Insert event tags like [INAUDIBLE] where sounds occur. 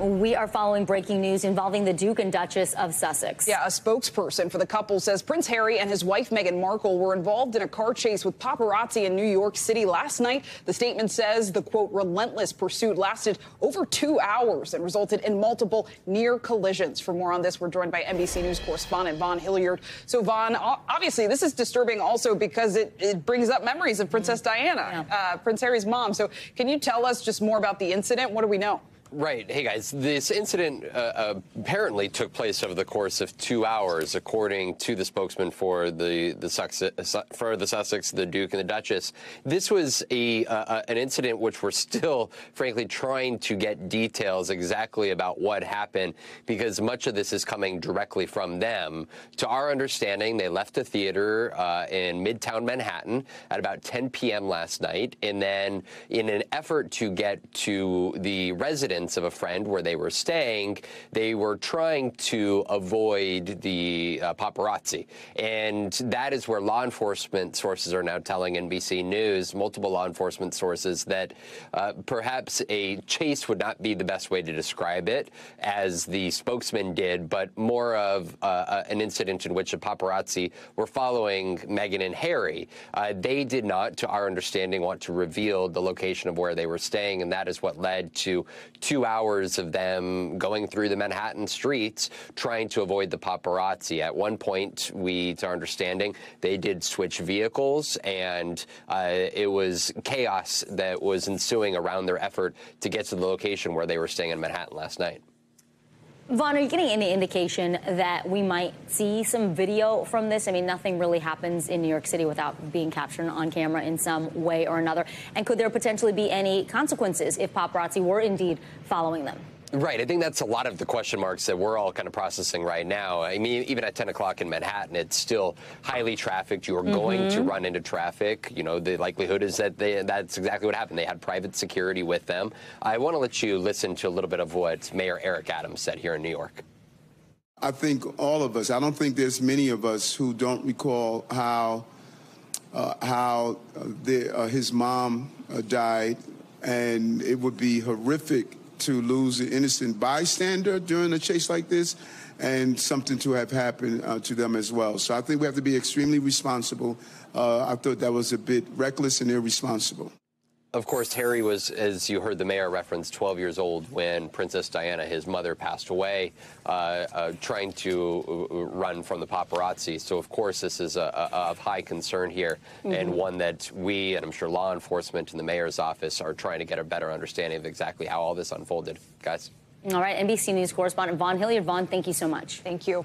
We are following breaking news involving the Duke and Duchess of Sussex. Yeah, a spokesperson for the couple says Prince Harry and his wife Meghan Markle were involved in a car chase with paparazzi in New York City last night. The statement says the quote relentless pursuit lasted over two hours and resulted in multiple near collisions. For more on this, we're joined by NBC News correspondent Vaughn Hillyard. So, Vaughn, obviously, this is disturbing also because it, it brings up memories of Princess Diana, yeah. uh, Prince Harry's mom. So, can you tell us just more about the incident? What do we know? Right. Hey, guys, this incident uh, uh, apparently took place over the course of two hours, according to the spokesman for the, the Sussex, for the Sussex, the Duke, and the Duchess. This was a uh, an incident which we're still, [LAUGHS] frankly, trying to get details exactly about what happened because much of this is coming directly from them. To our understanding, they left the theater uh, in Midtown Manhattan at about 10 p.m. last night, and then in an effort to get to the residence residence of a friend where they were staying, they were trying to avoid the uh, paparazzi. And that is where law enforcement sources are now telling NBC News, multiple law enforcement sources, that uh, perhaps a chase would not be the best way to describe it, as the spokesman did, but more of uh, uh an incident in which the paparazzi were following Meghan and Harry. Uh, they did not, to our understanding, want to reveal the location of where they were staying, and that is what led to two hours of them going through the Manhattan streets trying to avoid the paparazzi. At one point, we, to our understanding, they did switch vehicles, and uh, it was chaos that was ensuing around their effort to get to the location where they were staying in Manhattan last night. Vaughn, are you getting any indication that we might see some video from this? I mean, nothing really happens in New York City without being captured on camera in some way or another. And could there potentially be any consequences if paparazzi were indeed following them? Right. I think that's a lot of the question marks that we're all kind of processing right now. I mean, even at 10 o'clock in Manhattan, it's still highly trafficked. You are mm-hmm. going to mm-hmm. run into traffic. You know, the likelihood is that they, that's exactly what happened. They had private security with them. I want to let you listen to a little bit of what Mayor Eric Adams said here in New York. I think all of us, I don't think there's many of us who don't recall how, uh, how uh, the, uh, his mom uh, died, and it would be horrific to lose an innocent bystander during a chase like this and something to have happened uh, to them as well. So I think we have to be extremely responsible. Uh, I thought that was a bit reckless and irresponsible. Of course, Harry was, as you heard the mayor reference, 12 years old when Princess Diana, his mother, passed away, uh, uh, trying to uh, run from the paparazzi. So, of course, this is a, a, of high concern here mm-hmm. and one that we, and I'm sure law enforcement and the mayor's office, are trying to get a better understanding of exactly how all this unfolded. Guys? All right, NBC News correspondent Vaughn Hillyard. Vaughn, thank you so much. Thank you.